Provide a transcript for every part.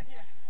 Right here.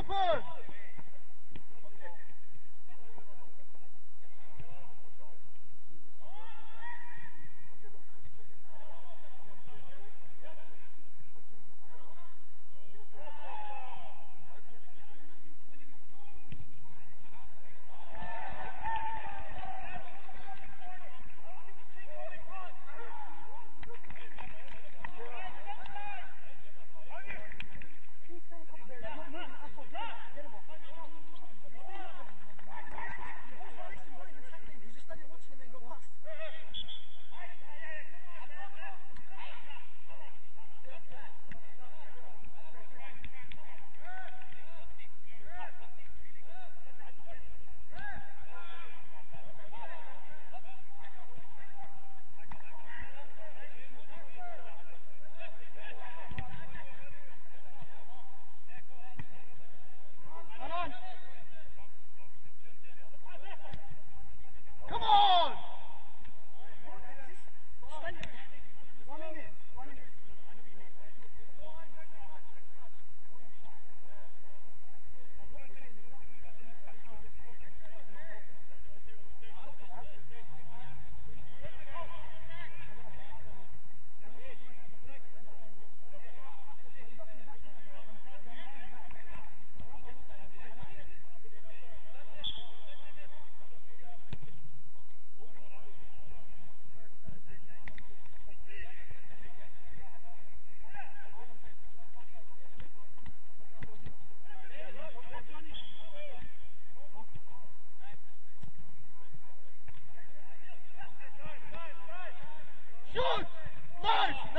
It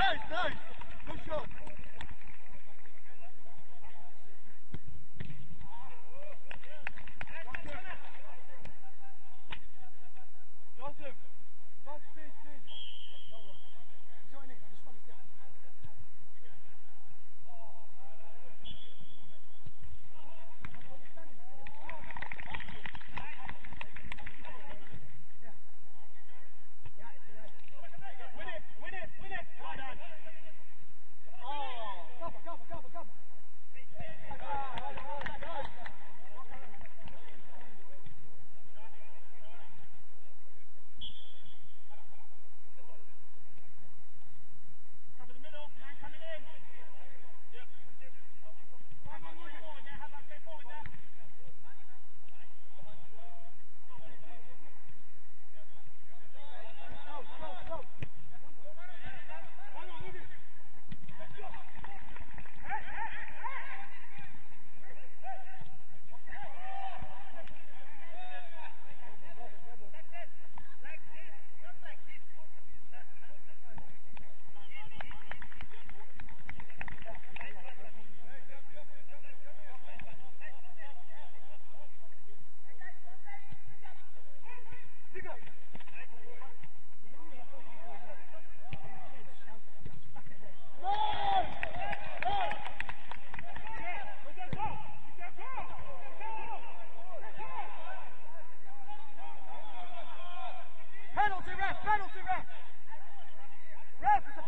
Nice, nice. Good shot.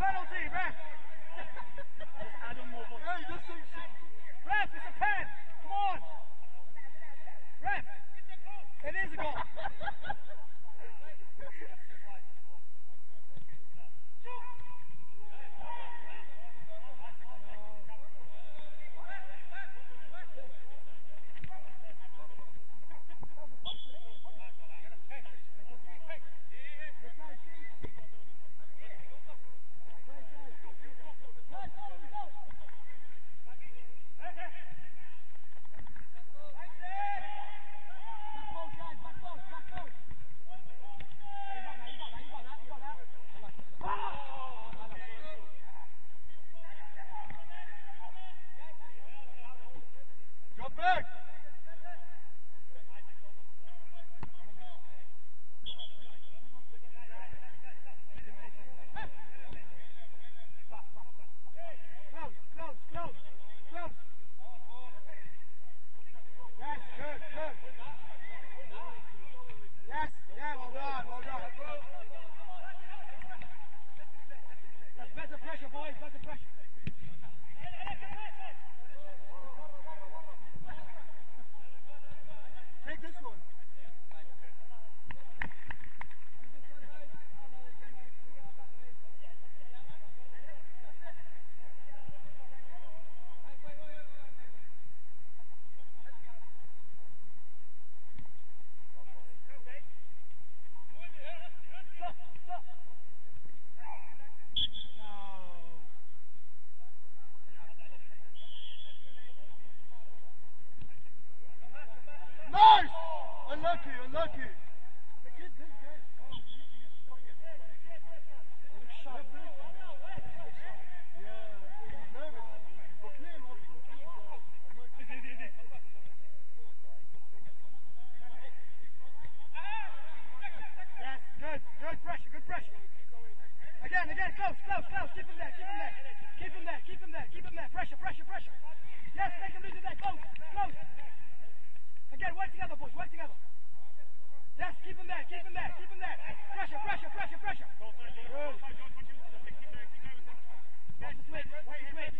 Penalty, ref! Just add on more points. Hey, this thing shit. Ref, it's a pen! Come on! Ref! It is a goal! good, good pressure, good pressure. Again, again, close, close, close. Keep him there, keep him there. Keep him there, keep him there, keep him there. Pressure, pressure, pressure. Yes, make him lose it there. Close, close. Again, work together, boys, work together. Yes, keep him there, keep him there, keep him there. Pressure, pressure, pressure, pressure. Good. Watch the switch, watch the switch.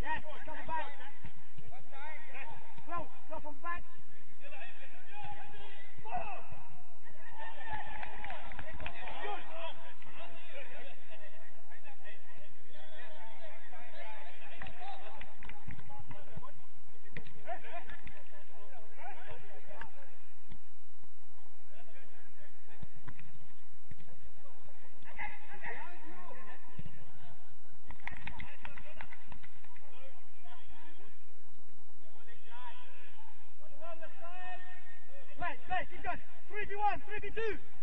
Yes, let's back. Close on the back. Whoa! 3v1,